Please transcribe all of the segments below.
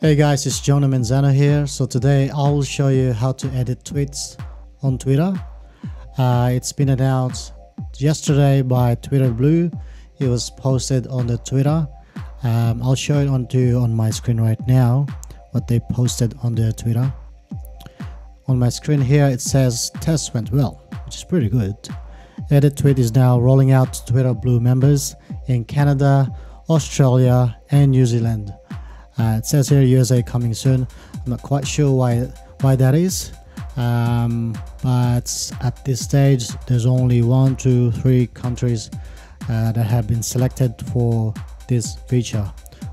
Hey guys, it's Jonah Manzano here. So today I'll show you how to edit tweets on Twitter. Uh, it's been announced yesterday by Twitter Blue. It was posted on the Twitter. Um, I'll show it onto on my screen right now what they posted on their Twitter. On my screen here it says test went well, which is pretty good. Edit tweet is now rolling out to Twitter Blue members in Canada, Australia, and New Zealand. Uh, it says here USA coming soon. I'm not quite sure why why that is, um, but at this stage, there's only one, two, three countries uh, that have been selected for this feature.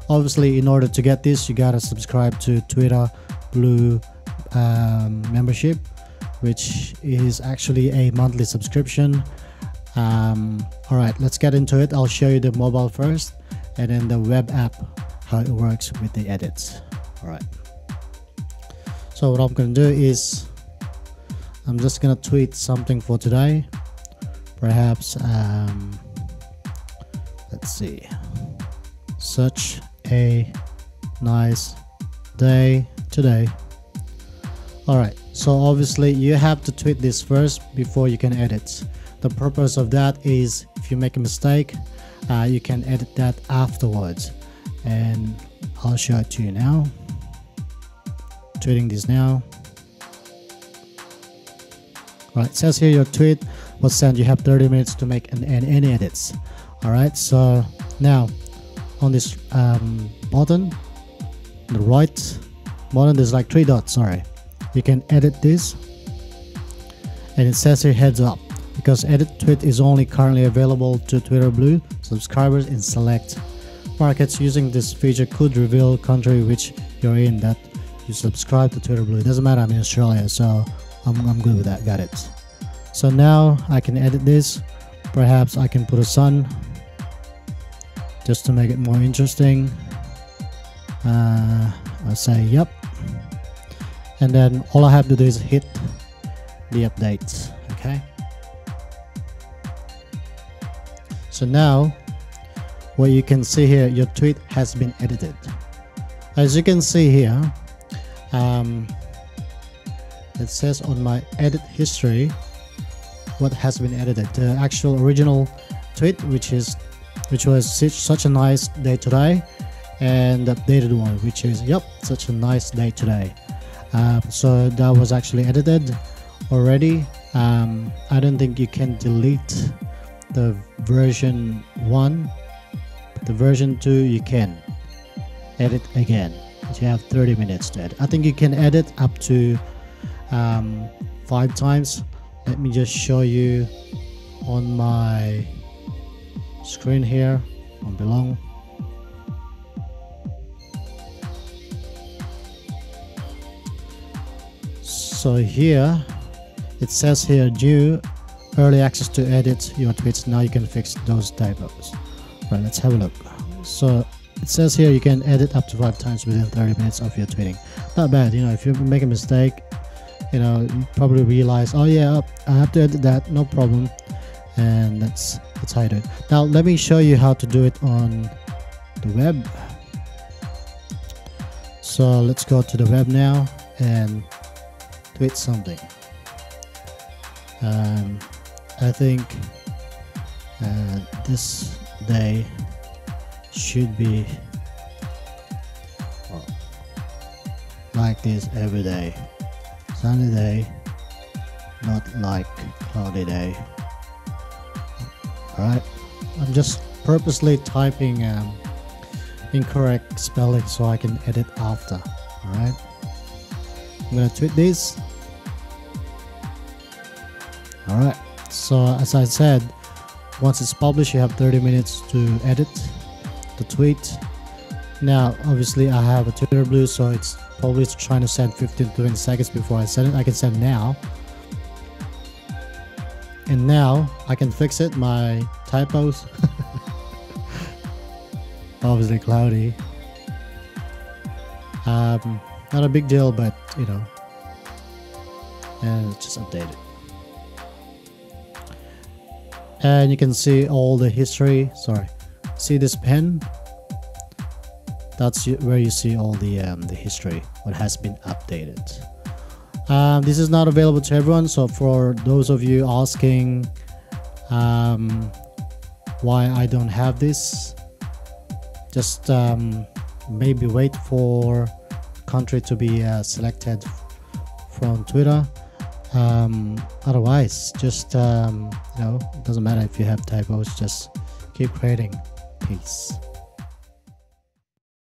Obviously, in order to get this, you gotta subscribe to Twitter Blue um, membership, which is actually a monthly subscription. Um, all right, let's get into it. I'll show you the mobile first, and then the web app how it works with the edits. All right so what i'm gonna do is i'm just gonna tweet something for today. Perhaps um, let's see. Such a nice day today. All right so obviously you have to tweet this first before you can edit. The purpose of that is if you make a mistake uh, you can edit that afterwards and I'll show it to you now. Tweeting this now. Right it says here your tweet was sent you have 30 minutes to make an, an any edits. All right so now on this um, button the right button there's like three dots sorry. You can edit this. And it says here heads up because edit tweet is only currently available to Twitter Blue subscribers and select markets using this feature could reveal country which you're in that you subscribe to Twitter Blue. It doesn't matter, I'm in Australia, so I'm, I'm good with that. Got it. So now I can edit this. Perhaps I can put a sun just to make it more interesting. Uh, I'll say yep. And then all I have to do is hit the updates. Okay. So now what you can see here your tweet has been edited. As you can see here um, it says on my edit history what has been edited. The actual original tweet which is which was such a nice day today and the updated one which is yep such a nice day today. Uh, so that was actually edited already. Um, I don't think you can delete the version 1 the version 2 you can edit again. You have 30 minutes to edit. I think you can edit up to um, five times. Let me just show you on my screen here on below so here it says here due early access to edit your tweets. Now you can fix those typos Right, let's have a look. So it says here you can edit up to five times within 30 minutes of your tweeting. Not bad, you know, if you make a mistake, you know, you probably realize, oh yeah, I have to edit that, no problem. And that's, that's how you do it. Now let me show you how to do it on the web. So let's go to the web now and tweet something. Um, I think uh, this day should be like this every day. Sunny day, not like cloudy day. Alright, I'm just purposely typing um, incorrect spelling so I can edit after. Alright, I'm gonna tweet this. Alright, so as I said, once it's published you have 30 minutes to edit the tweet. Now obviously I have a Twitter blue so it's probably trying to send 15 to 20 seconds before I send it. I can send now. And now I can fix it. My typos. Obviously cloudy. Um, not a big deal but you know. And just update it and you can see all the history. Sorry. See this pen? That's where you see all the um, the history what has been updated. Um, this is not available to everyone so for those of you asking um, why I don't have this just um, maybe wait for country to be uh, selected from Twitter um, otherwise just um, you know it doesn't matter if you have typos just keep creating. Peace